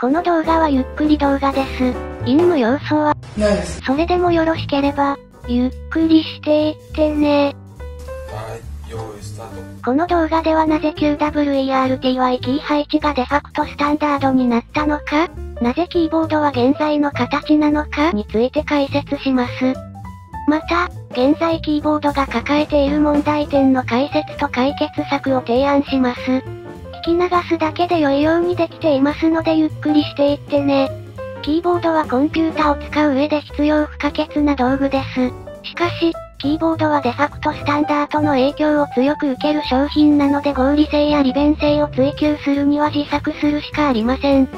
この動画はゆっくり動画です。陰の要素は。それでもよろしければ、ゆっくりしていってね。この動画ではなぜ QWERTY キー配置がデファクトスタンダードになったのか、なぜキーボードは現在の形なのかについて解説します。また、現在キーボードが抱えている問題点の解説と解決策を提案します。聞き流すだけで良いようにできていますのでゆっくりしていってね。キーボードはコンピュータを使う上で必要不可欠な道具です。しかし、キーボードはデファクトスタンダードの影響を強く受ける商品なので合理性や利便性を追求するには自作するしかありません。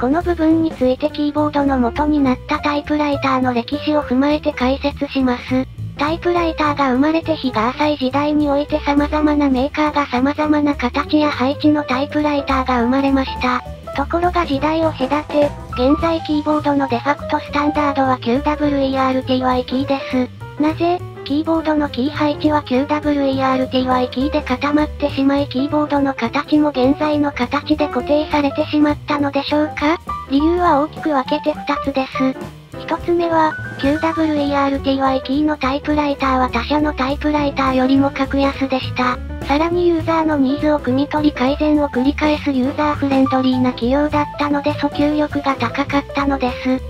この部分についてキーボードの元になったタイプライターの歴史を踏まえて解説します。タイプライターが生まれて日が浅い時代において様々なメーカーが様々な形や配置のタイプライターが生まれました。ところが時代を隔て、現在キーボードのデファクトスタンダードは QWERTY キーです。なぜ、キーボードのキー配置は QWERTY キーで固まってしまいキーボードの形も現在の形で固定されてしまったのでしょうか？理由は大きく分けて2つです。一つ目は、QWERTY キーのタイプライターは他社のタイプライターよりも格安でした。さらにユーザーのニーズを汲み取り改善を繰り返すユーザーフレンドリーな企業だったので訴求力が高かったのです。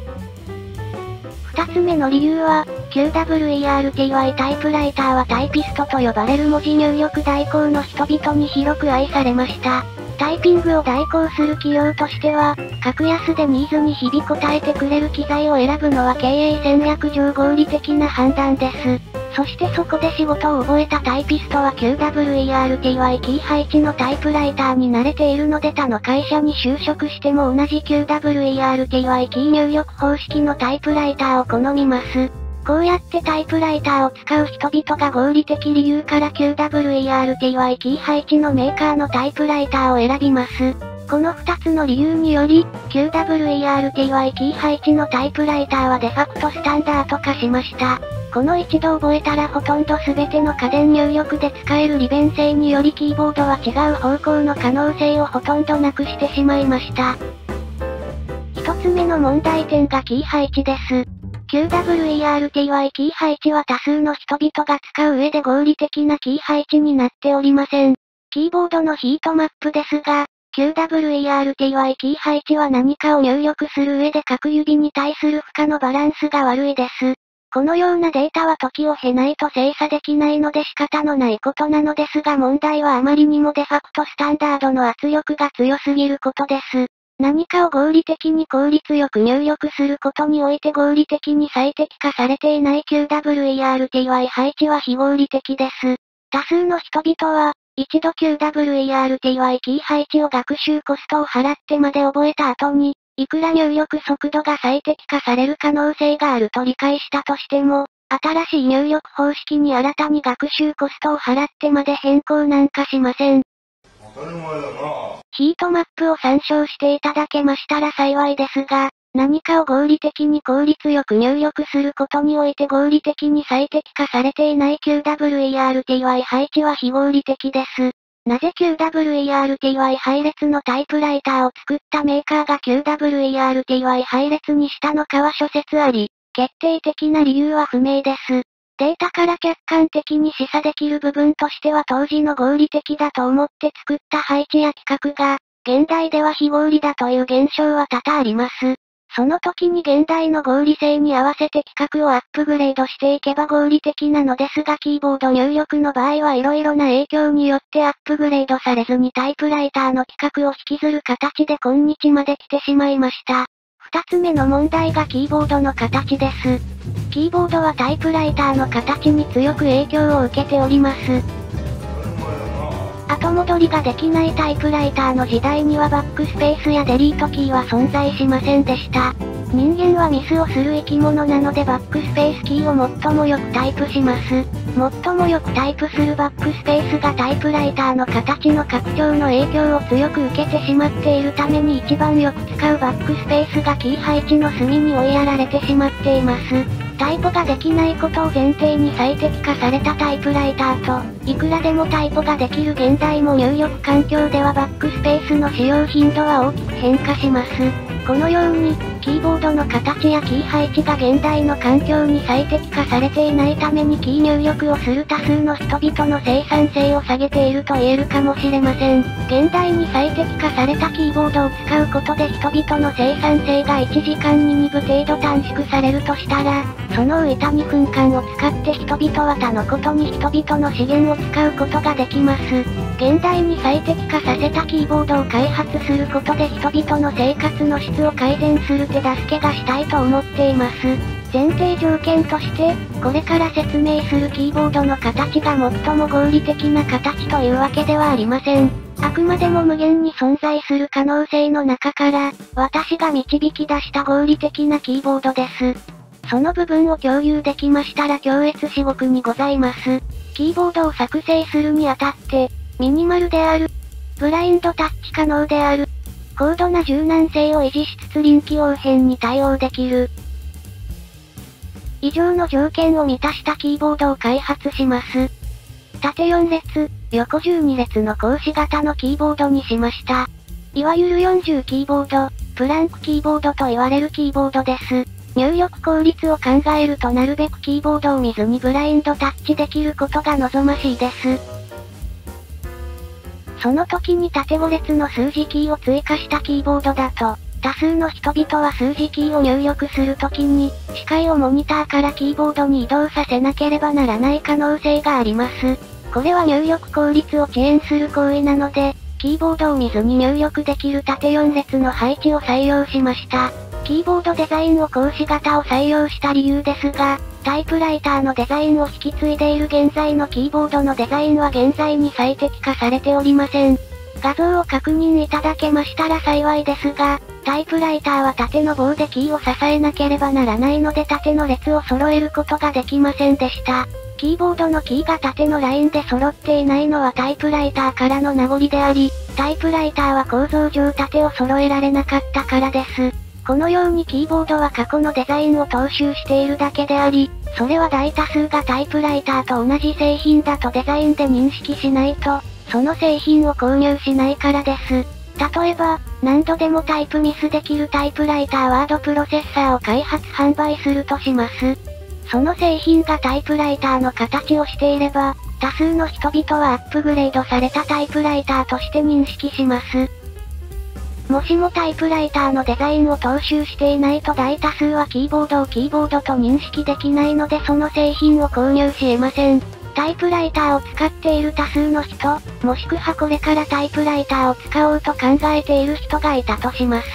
二つ目の理由は、QWERTY タイプライターはタイピストと呼ばれる文字入力代行の人々に広く愛されました。タイピングを代行する企業としては、格安でニーズに日々応えてくれる機材を選ぶのは経営戦略上合理的な判断です。そしてそこで仕事を覚えたタイピストは QWERTY キー配置のタイプライターに慣れているので他の会社に就職しても同じ QWERTY キー入力方式のタイプライターを好みます。こうやってタイプライターを使う人々が合理的理由から QWERTY キー配置のメーカーのタイプライターを選びます。この2つの理由により、QWERTY キー配置のタイプライターはデファクトスタンダード化しました。この一度覚えたらほとんど全ての家電入力で使える利便性によりキーボードは違う方向の可能性をほとんどなくしてしまいました。一つ目の問題点がキー配置です。QWERTY キー配置は多数の人々が使う上で合理的なキー配置になっておりません。キーボードのヒートマップですが、QWERTY キー配置は何かを入力する上で各指に対する負荷のバランスが悪いです。このようなデータは時を経ないと精査できないので仕方のないことなのですが問題はあまりにもデファクトスタンダードの圧力が強すぎることです。何かを合理的に効率よく入力することにおいて合理的に最適化されていない QWERTY 配置は非合理的です。多数の人々は、一度 QWERTY キー配置を学習コストを払ってまで覚えた後に、いくら入力速度が最適化される可能性があると理解したとしても、新しい入力方式に新たに学習コストを払ってまで変更なんかしません。当たり前だなヒートマップを参照していただけましたら幸いですが、何かを合理的に効率よく入力することにおいて合理的に最適化されていない QWERTY 配置は非合理的です。なぜ QWERTY 配列のタイプライターを作ったメーカーが QWERTY 配列にしたのかは諸説あり、決定的な理由は不明です。データから客観的に示唆できる部分としては当時の合理的だと思って作った配置や企画が、現代では非合理だという現象は多々あります。その時に現代の合理性に合わせて企画をアップグレードしていけば合理的なのですがキーボード入力の場合は色々な影響によってアップグレードされずにタイプライターの企画を引きずる形で今日まで来てしまいました。二つ目の問題がキーボードの形です。キーボードはタイプライターの形に強く影響を受けております。後戻りができないタイプライターの時代にはバックスペースやデリートキーは存在しませんでした。人間はミスをする生き物なのでバックスペースキーを最もよくタイプします。最もよくタイプするバックスペースがタイプライターの形の拡張の影響を強く受けてしまっているために一番よく使うバックスペースがキー配置の隅に追いやられてしまっています。タイプができないことを前提に最適化されたタイプライターと、いくらでもタイプができる現在の入力環境ではバックスペースの使用頻度は大きく変化します。このように、キーボードの形やキー配置が現代の環境に最適化されていないためにキー入力をする多数の人々の生産性を下げていると言えるかもしれません。現代に最適化されたキーボードを使うことで人々の生産性が1時間に2分程度短縮されるとしたら、その浮いた2分間を使って人々は他のことに人々の資源を使うことができます。現代に最適化させたキーボードを開発することで人々の生活の質を改善する手助けがしたいと思っています。前提条件として、これから説明するキーボードの形が最も合理的な形というわけではありません。あくまでも無限に存在する可能性の中から、私が導き出した合理的なキーボードです。その部分を共有できましたら強越至極にございます。キーボードを作成するにあたって、ミニマルである、ブラインドタッチ可能である、高度な柔軟性を維持しつつ臨機応変に対応できる。以上の条件を満たしたキーボードを開発します。縦4列、横12列の格子型のキーボードにしました。いわゆる40キーボード、プランクキーボードと言われるキーボードです。入力効率を考えるとなるべくキーボードを見ずにブラインドタッチできることが望ましいです。その時に縦5列の数字キーを追加したキーボードだと、多数の人々は数字キーを入力するときに、視界をモニターからキーボードに移動させなければならない可能性があります。これは入力効率を遅延する行為なので、キーボードを見ずに入力できる縦4列の配置を採用しました。キーボードデザインを格子型を採用した理由ですが、タイプライターのデザインを引き継いでいる現在のキーボードのデザインは現在に最適化されておりません。画像を確認いただけましたら幸いですが、タイプライターは縦の棒でキーを支えなければならないので縦の列を揃えることができませんでした。キーボードのキーが縦のラインで揃っていないのはタイプライターからの名残であり、タイプライターは構造上縦を揃えられなかったからです。このようにキーボードは過去のデザインを踏襲しているだけであり、それは大多数がタイプライターと同じ製品だとデザインで認識しないと、その製品を購入しないからです。例えば、何度でもタイプミスできるタイプライターワードプロセッサーを開発販売するとします。その製品がタイプライターの形をしていれば、多数の人々はアップグレードされたタイプライターとして認識します。もしもタイプライターのデザインを踏襲していないと大多数はキーボードをキーボードと認識できないのでその製品を購入し得ません。タイプライターを使っている多数の人、もしくはこれからタイプライターを使おうと考えている人がいたとします。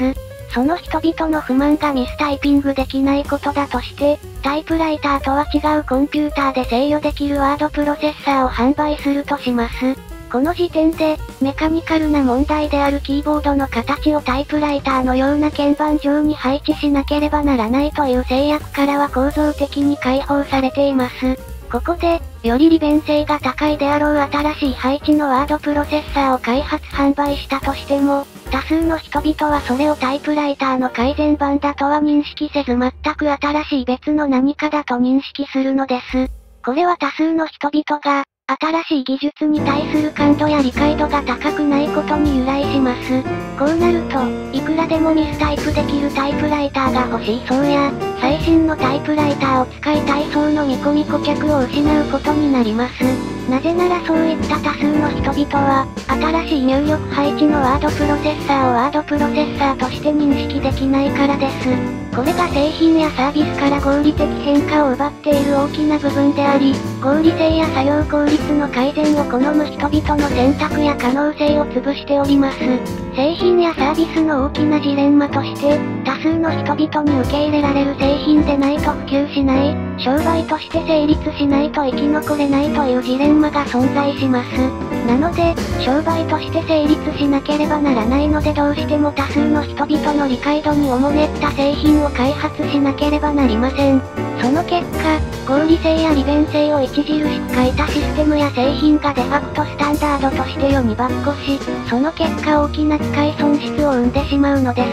その人々の不満がミスタイピングできないことだとして、タイプライターとは違うコンピューターで制御できるワードプロセッサーを販売するとします。この時点で、メカニカルな問題であるキーボードの形をタイプライターのような鍵盤上に配置しなければならないという制約からは構造的に解放されています。ここで、より利便性が高いであろう新しい配置のワードプロセッサーを開発販売したとしても、多数の人々はそれをタイプライターの改善版だとは認識せず全く新しい別の何かだと認識するのです。これは多数の人々が、新しい技術に対する感度や理解度が高くないことに由来します。こうなると、いくらでもミスタイプできるタイプライターが欲しい層や、最新のタイプライターを使いたい層の見込み顧客を失うことになります。なぜならそういった多数の人々は、新しい入力配置のワードプロセッサーをワードプロセッサーとして認識できないからです。これが製品やサービスから合理的変化を奪っている大きな部分であり、合理性や作業効率の改善を好む人々の選択や可能性を潰しております。製品やサービスの大きなジレンマとして、多数の人々に受け入れられる製品でないと普及しない、商売として成立しないと生き残れないというジレンマが存在します。なので、商売として成立しなければならないのでどうしても多数の人々の理解度におもねった製品を開発しなければなりません。その結果、合理性や利便性を著しく欠いたシステムや製品がデファクトスタンダードとして世にばっこし、その結果大きな械損失を生んでしまうのです。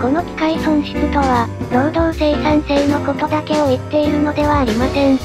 この機械損失とは、労働生産性のことだけを言っているのではありません。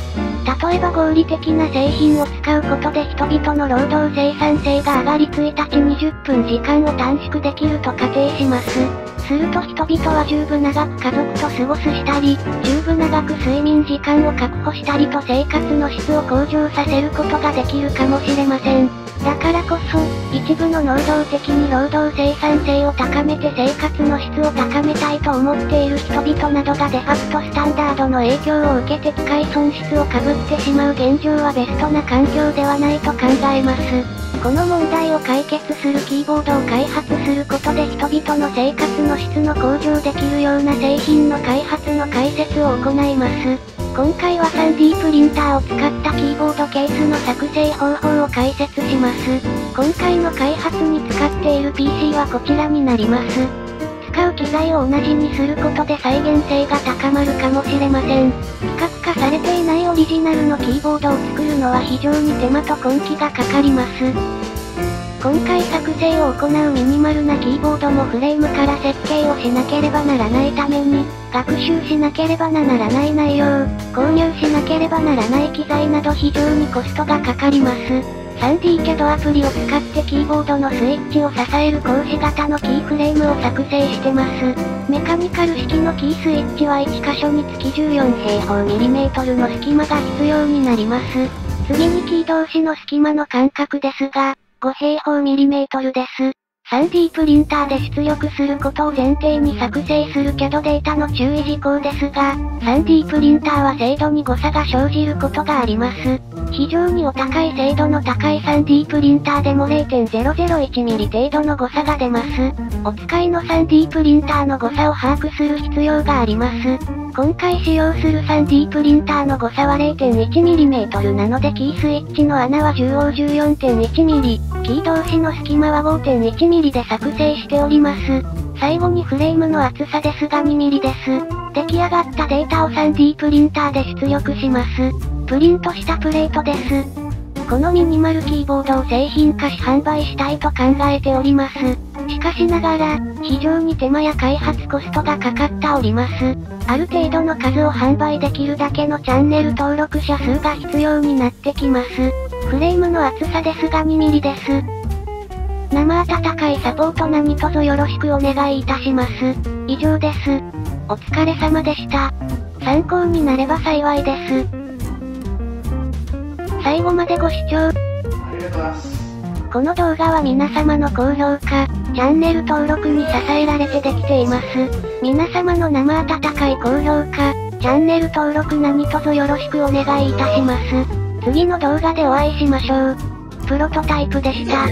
例えば合理的な製品を使うことで人々の労働生産性が上がり1日20分時間を短縮できると仮定します。すると人々は十分長く家族と過ごすしたり、十分長く睡眠時間を確保したりと生活の質を向上させることができるかもしれません。だからこそ、一部の能動的に労働生産性を高めて生活の質を高めたいと思っている人々などがデファクトスタンダードの影響を受けて機械損失をかぶってしまう現状はベストな環境ではないと考えます。この問題を解決するキーボードを開発することで人々の生活の質の向上できるような製品の開発の解説を行います。今回は 3D プリンターを使ったキーボードケースの作成方法を解説します。今回の開発に使っている PC はこちらになります。使う機材を同じにすることで再現性が高まるかもしれません。比較化されていないオリジナルのキーボードを作るのは非常に手間と根気がかかります。今回作成を行うミニマルなキーボードもフレームから設計をしなければならないために、学習しなければならない内容、購入しなければならない機材など非常にコストがかかります。3D キャドアプリを使ってキーボードのスイッチを支える格子型のキーフレームを作成してます。メカニカル式のキースイッチは1箇所につき14平方ミリメートルの隙間が必要になります。次にキー同士の隙間の間隔ですが、5平方ミリメートルです。3D プリンターで出力することを前提に作成するけどデータの注意事項ですが、3D プリンターは精度に誤差が生じることがあります。非常にお高い精度の高い 3D プリンターでも 0.001mm 程度の誤差が出ます。お使いの 3D プリンターの誤差を把握する必要があります。今回使用する 3D プリンターの誤差は 0.1mm なのでキースイッチの穴は10を 14.1mm、キー同士の隙間は 5.1mm で作成しております。最後にフレームの厚さですが 2mm です。出来上がったデータを 3D プリンターで出力します。プリントしたプレートです。このミニマルキーボードを製品化し販売したいと考えております。しかしながら、非常に手間や開発コストがかかっております。ある程度の数を販売できるだけのチャンネル登録者数が必要になってきます。フレームの厚さですが 2mm です。生温かいサポート何卒よろしくお願いいたします。以上です。お疲れ様でした。参考になれば幸いです。最後までご視聴。ありがとうございます。この動画は皆様の高評価、チャンネル登録に支えられてできています。皆様の生温かい高評価、チャンネル登録何卒よろしくお願いいたします。次の動画でお会いしましょう。プロトタイプでした。